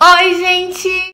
Oi, gente!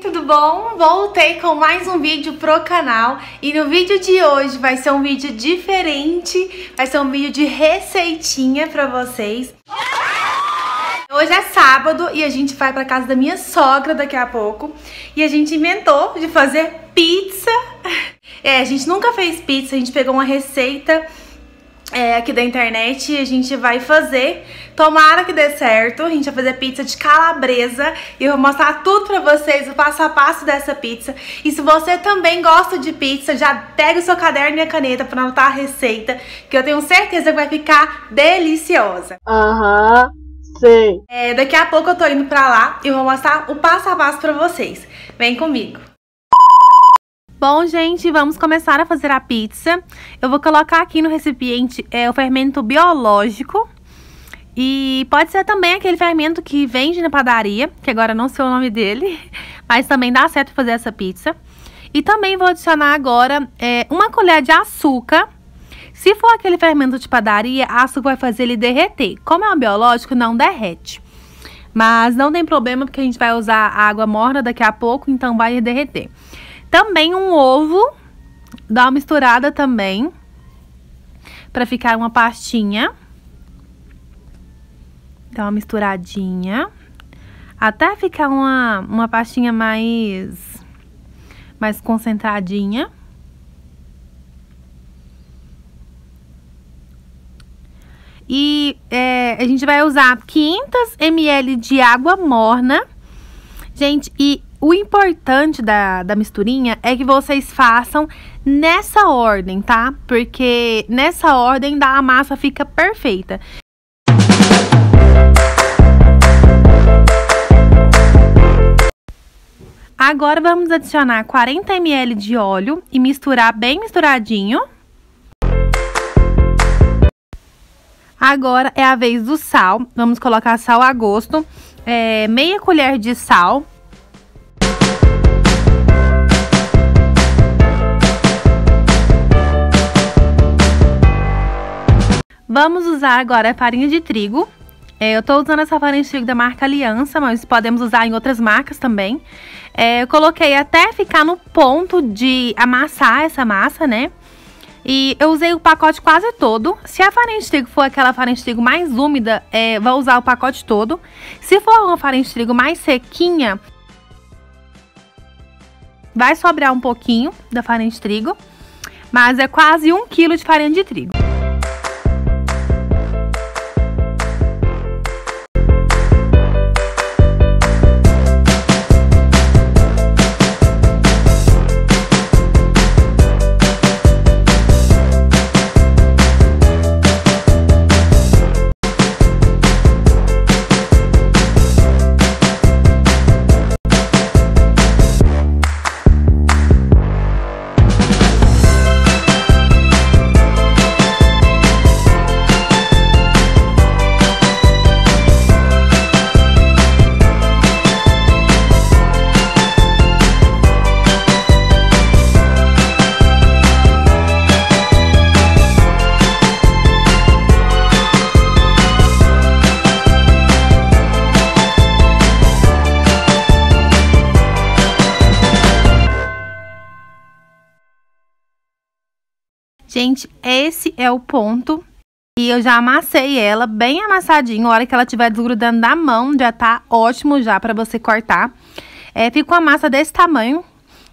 Tudo bom? Voltei com mais um vídeo pro canal e no vídeo de hoje vai ser um vídeo diferente, vai ser um vídeo de receitinha pra vocês. Hoje é sábado e a gente vai pra casa da minha sogra daqui a pouco e a gente inventou de fazer pizza. É, a gente nunca fez pizza, a gente pegou uma receita é, aqui da internet e a gente vai fazer. Tomara que dê certo. A gente vai fazer pizza de calabresa e eu vou mostrar tudo pra vocês, o passo a passo dessa pizza. E se você também gosta de pizza, já pega o seu caderno e a caneta pra anotar a receita, que eu tenho certeza que vai ficar deliciosa. Aham, sei. É, daqui a pouco eu tô indo pra lá e vou mostrar o passo a passo pra vocês. Vem comigo. Bom, gente, vamos começar a fazer a pizza. Eu vou colocar aqui no recipiente é, o fermento biológico. E pode ser também aquele fermento que vende na padaria, que agora não sei o nome dele, mas também dá certo fazer essa pizza. E também vou adicionar agora é, uma colher de açúcar. Se for aquele fermento de padaria, açúcar vai fazer ele derreter. Como é um biológico, não derrete. Mas não tem problema, porque a gente vai usar água morna daqui a pouco, então vai derreter. Também um ovo, dá uma misturada também, para ficar uma pastinha. Dá uma misturadinha, até ficar uma, uma pastinha mais, mais concentradinha. E é, a gente vai usar 500 ml de água morna. Gente, e o importante da, da misturinha é que vocês façam nessa ordem, tá? Porque nessa ordem da a massa fica perfeita. Agora vamos adicionar 40 ml de óleo e misturar bem misturadinho. Agora é a vez do sal. Vamos colocar sal a gosto. É, meia colher de sal. Vamos usar agora a farinha de trigo. É, eu tô usando essa farinha de trigo da marca Aliança, mas podemos usar em outras marcas também. É, eu coloquei até ficar no ponto de amassar essa massa, né? E eu usei o pacote quase todo. Se a farinha de trigo for aquela farinha de trigo mais úmida, é, vou usar o pacote todo. Se for uma farinha de trigo mais sequinha, vai sobrar um pouquinho da farinha de trigo. Mas é quase um quilo de farinha de trigo. Gente, esse é o ponto. E eu já amassei ela bem amassadinho. A hora que ela estiver desgrudando da mão, já tá ótimo já pra você cortar. É, fica uma massa desse tamanho.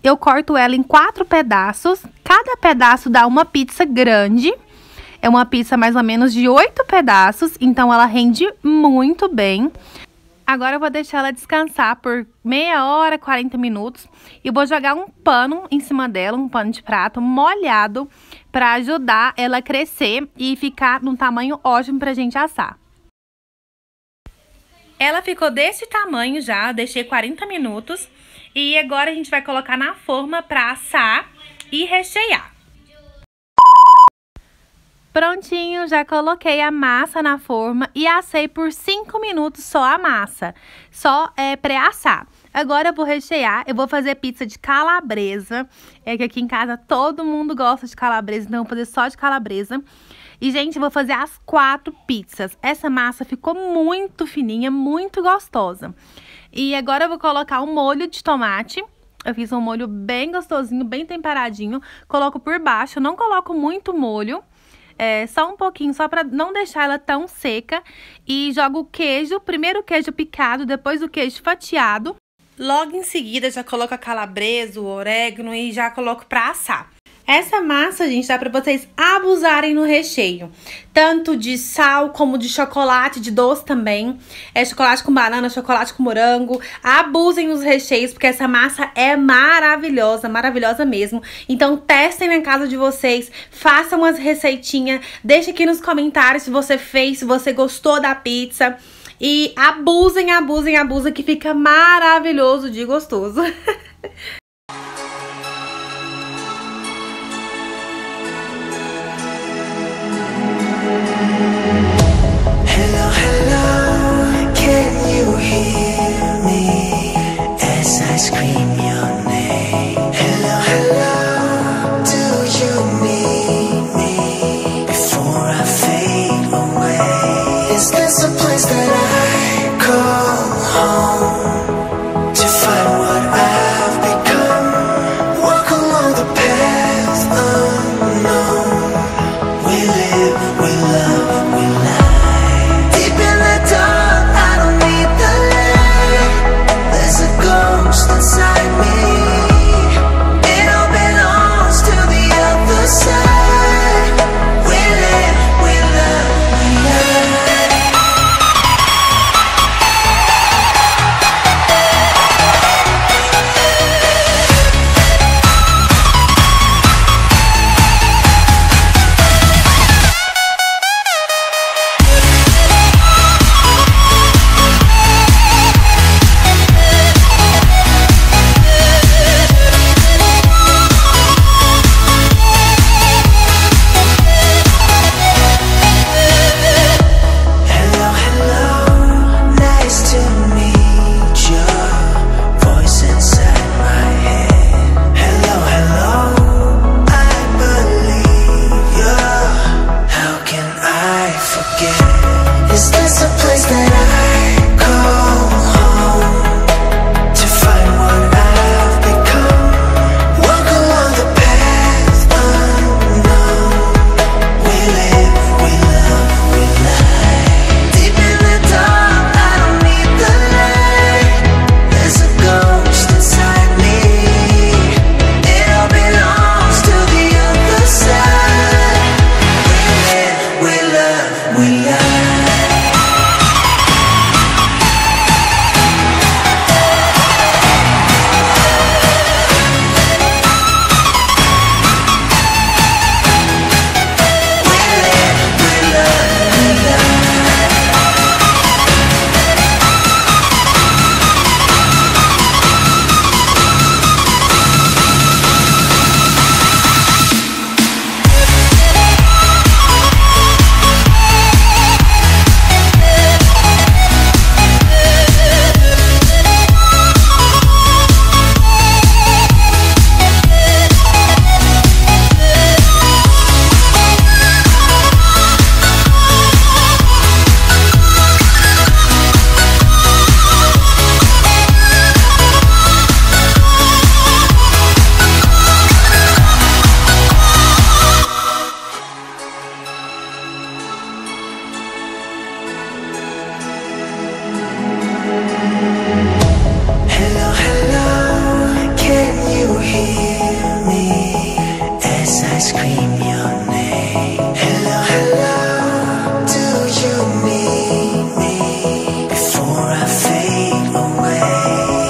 Eu corto ela em quatro pedaços. Cada pedaço dá uma pizza grande. É uma pizza mais ou menos de oito pedaços, então ela rende muito bem. Agora eu vou deixar ela descansar por meia hora, 40 minutos. E vou jogar um pano em cima dela, um pano de prato molhado, para ajudar ela a crescer e ficar num tamanho ótimo pra gente assar. Ela ficou desse tamanho já, deixei 40 minutos. E agora a gente vai colocar na forma pra assar e rechear. Prontinho, já coloquei a massa na forma e assei por 5 minutos só a massa. Só é, pré-assar. Agora eu vou rechear, eu vou fazer pizza de calabresa. É que aqui em casa todo mundo gosta de calabresa, então eu vou fazer só de calabresa. E, gente, vou fazer as quatro pizzas. Essa massa ficou muito fininha, muito gostosa. E agora eu vou colocar um molho de tomate. Eu fiz um molho bem gostosinho, bem temperadinho. Coloco por baixo, não coloco muito molho é, só um pouquinho, só para não deixar ela tão seca. E jogo o queijo, primeiro o queijo picado, depois o queijo fatiado. Logo em seguida já coloco a calabresa, o orégano e já coloco para assar. Essa massa, gente, dá pra vocês abusarem no recheio. Tanto de sal como de chocolate, de doce também. É chocolate com banana, chocolate com morango. Abusem nos recheios, porque essa massa é maravilhosa, maravilhosa mesmo. Então testem na casa de vocês, façam umas receitinhas. Deixe aqui nos comentários se você fez, se você gostou da pizza. E abusem, abusem, abusem, que fica maravilhoso de gostoso.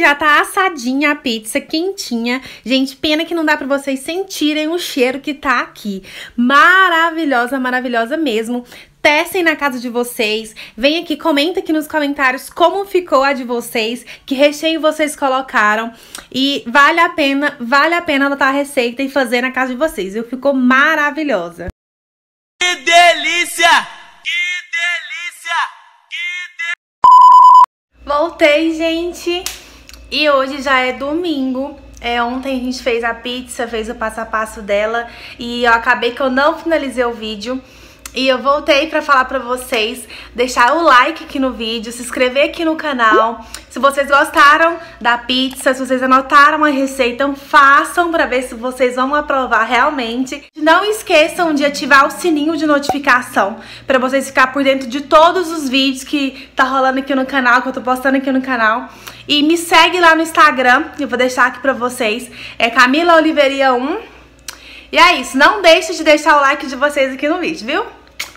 já tá assadinha a pizza, quentinha. Gente, pena que não dá pra vocês sentirem o cheiro que tá aqui. Maravilhosa, maravilhosa mesmo. Testem na casa de vocês. Vem aqui, comenta aqui nos comentários como ficou a de vocês, que recheio vocês colocaram. E vale a pena, vale a pena anotar a receita e fazer na casa de vocês. Viu? Ficou maravilhosa. Que delícia! Que delícia! Voltei, gente. E hoje já é domingo. É, ontem a gente fez a pizza, fez o passo a passo dela e eu acabei que eu não finalizei o vídeo. E eu voltei pra falar pra vocês, deixar o like aqui no vídeo, se inscrever aqui no canal. Se vocês gostaram da pizza, se vocês anotaram a receita, façam pra ver se vocês vão aprovar realmente. Não esqueçam de ativar o sininho de notificação pra vocês ficar por dentro de todos os vídeos que tá rolando aqui no canal, que eu tô postando aqui no canal. E me segue lá no Instagram, eu vou deixar aqui pra vocês, é Camila Oliveira 1. E é isso, não deixe de deixar o like de vocês aqui no vídeo, viu?